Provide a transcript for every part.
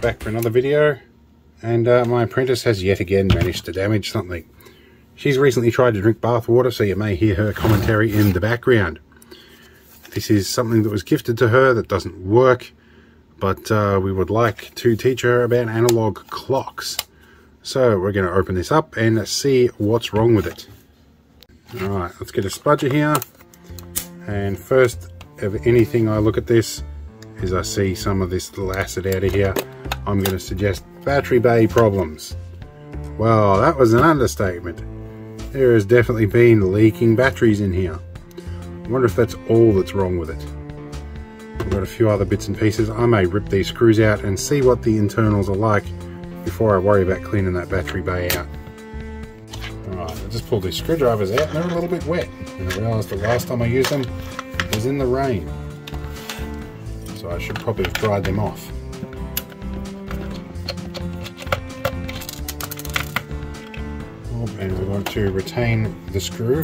back for another video and uh, my apprentice has yet again managed to damage something. She's recently tried to drink bath water so you may hear her commentary in the background. This is something that was gifted to her that doesn't work but uh, we would like to teach her about analog clocks. So we're going to open this up and see what's wrong with it. Alright, let's get a spudger here. And first of anything I look at this is I see some of this little acid out of here. I'm going to suggest battery bay problems. Well, that was an understatement. There has definitely been leaking batteries in here. I wonder if that's all that's wrong with it. I've got a few other bits and pieces. I may rip these screws out and see what the internals are like before I worry about cleaning that battery bay out. Alright, I just pulled these screwdrivers out and they're a little bit wet. And I realised the last time I used them was in the rain. So I should probably have dried them off. To retain the screw.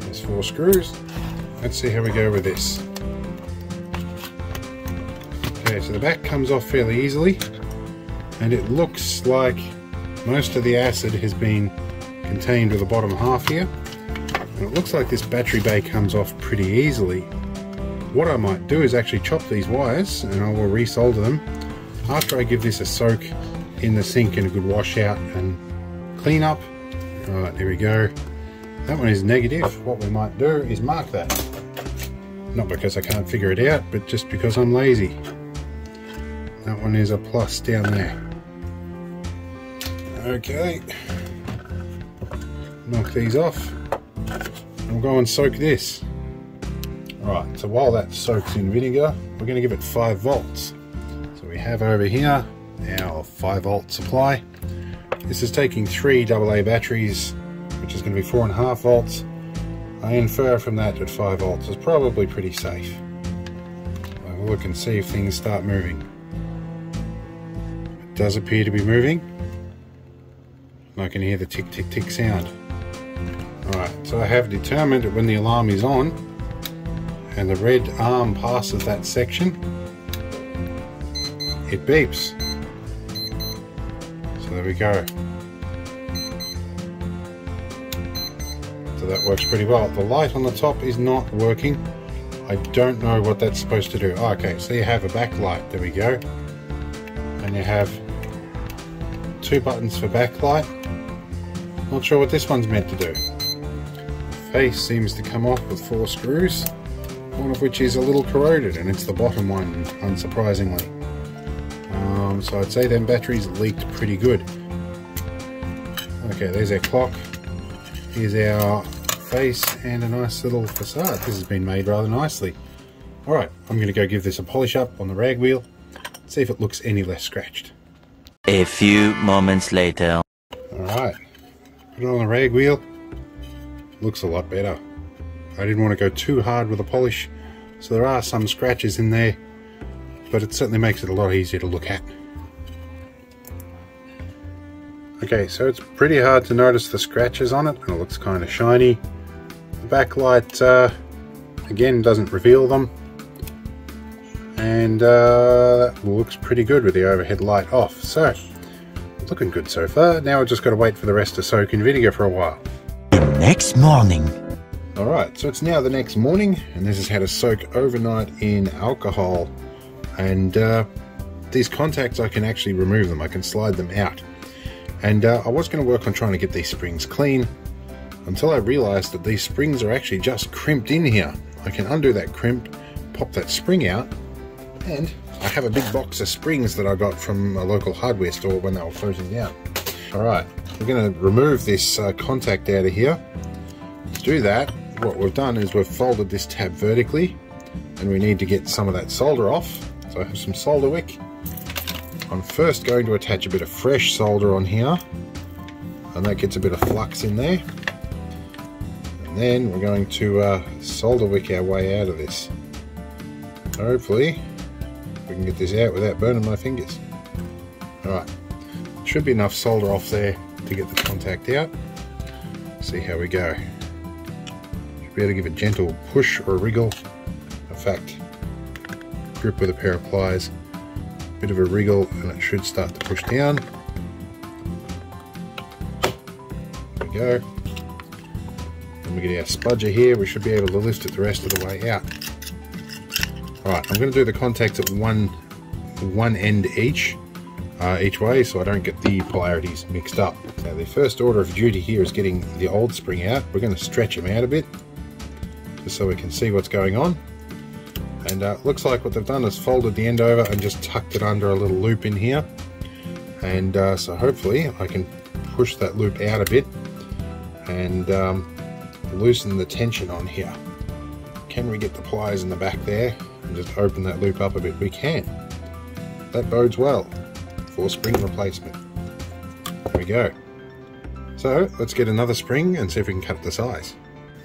There's four screws. Let's see how we go with this. Okay so the back comes off fairly easily and it looks like most of the acid has been contained with the bottom half here. And it looks like this battery bay comes off pretty easily. What I might do is actually chop these wires and I will resolder them after I give this a soak in the sink and a good wash out and clean up. Right, there we go. That one is negative. What we might do is mark that. Not because I can't figure it out, but just because I'm lazy. That one is a plus down there. Okay. Knock these off. We'll go and soak this. Alright, so while that soaks in vinegar, we're going to give it 5 volts. Have over here our 5 volt supply. This is taking three AA batteries, which is going to be 4.5 volts. I infer from that that 5 volts is probably pretty safe. I'll look and see if things start moving. It does appear to be moving. I can hear the tick tick tick sound. Alright, so I have determined that when the alarm is on, and the red arm passes that section, it beeps. So there we go. So that works pretty well. The light on the top is not working. I don't know what that's supposed to do. Oh, okay, so you have a backlight. There we go. And you have two buttons for backlight. Not sure what this one's meant to do. The face seems to come off with four screws one of which is a little corroded and it's the bottom one unsurprisingly um, so I'd say them batteries leaked pretty good. Okay there's our clock. Here's our face and a nice little facade. This has been made rather nicely. Alright I'm gonna go give this a polish up on the rag wheel see if it looks any less scratched. A few moments later. Alright put it on the rag wheel. Looks a lot better. I didn't want to go too hard with the polish, so there are some scratches in there, but it certainly makes it a lot easier to look at. Okay, so it's pretty hard to notice the scratches on it, and it looks kind of shiny. The backlight, uh, again, doesn't reveal them, and uh, that looks pretty good with the overhead light off. So, looking good so far. Now I've just got to wait for the rest to soak in vinegar for a while. The next morning. Alright, so it's now the next morning, and this is how to soak overnight in alcohol. And uh, these contacts, I can actually remove them, I can slide them out. And uh, I was going to work on trying to get these springs clean, until I realised that these springs are actually just crimped in here. I can undo that crimp, pop that spring out, and I have a big box of springs that I got from a local hardware store when they were closing down. Alright, we're going to remove this uh, contact out of here. To do that, what we've done is we've folded this tab vertically and we need to get some of that solder off. So I have some solder wick. I'm first going to attach a bit of fresh solder on here and that gets a bit of flux in there. And then we're going to uh, solder wick our way out of this. Hopefully we can get this out without burning my fingers. Alright, should be enough solder off there to get the contact out. See how we go should be able to give a gentle push or wriggle. in fact grip with a pair of pliers bit of a wriggle and it should start to push down there we go and we get our spudger here we should be able to lift it the rest of the way out alright I'm going to do the contacts at one one end each uh, each way so I don't get the polarities mixed up. Now the first order of duty here is getting the old spring out. We're going to stretch them out a bit just so we can see what's going on. And uh, looks like what they've done is folded the end over and just tucked it under a little loop in here. And uh, so hopefully I can push that loop out a bit and um, loosen the tension on here. Can we get the pliers in the back there and just open that loop up a bit? We can. That bodes well for spring replacement. There we go. So let's get another spring and see if we can cut the size.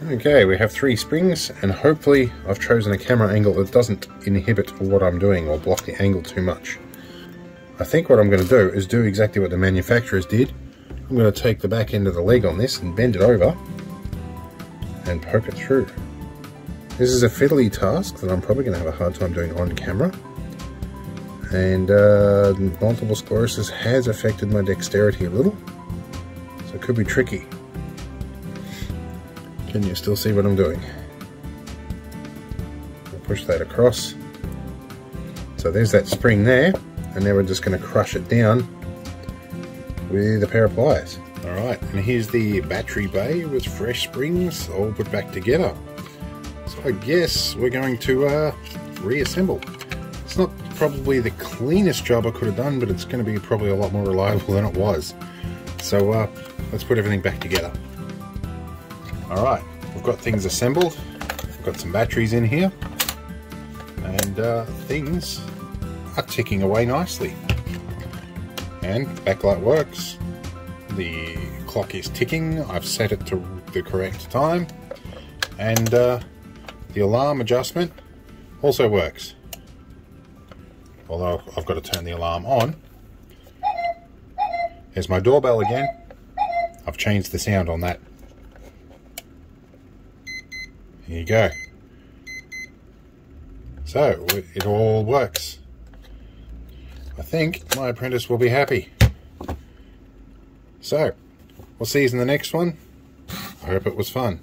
Okay, we have three springs and hopefully I've chosen a camera angle that doesn't inhibit what I'm doing or block the angle too much. I think what I'm going to do is do exactly what the manufacturers did. I'm going to take the back end of the leg on this and bend it over and poke it through. This is a fiddly task that I'm probably going to have a hard time doing on camera and uh, multiple sclerosis has affected my dexterity a little so it could be tricky can you still see what I'm doing? Push that across. So there's that spring there and now we're just going to crush it down with a pair of pliers. Alright and here's the battery bay with fresh springs all put back together. So I guess we're going to uh, reassemble. It's not probably the cleanest job I could have done, but it's going to be probably a lot more reliable than it was. So uh, let's put everything back together. Alright, we've got things assembled. We've got some batteries in here. And uh, things are ticking away nicely. And backlight works. The clock is ticking. I've set it to the correct time. And uh, the alarm adjustment also works although I've got to turn the alarm on. Here's my doorbell again. I've changed the sound on that. Here you go. So, it all works. I think my apprentice will be happy. So, we'll see you in the next one. I hope it was fun.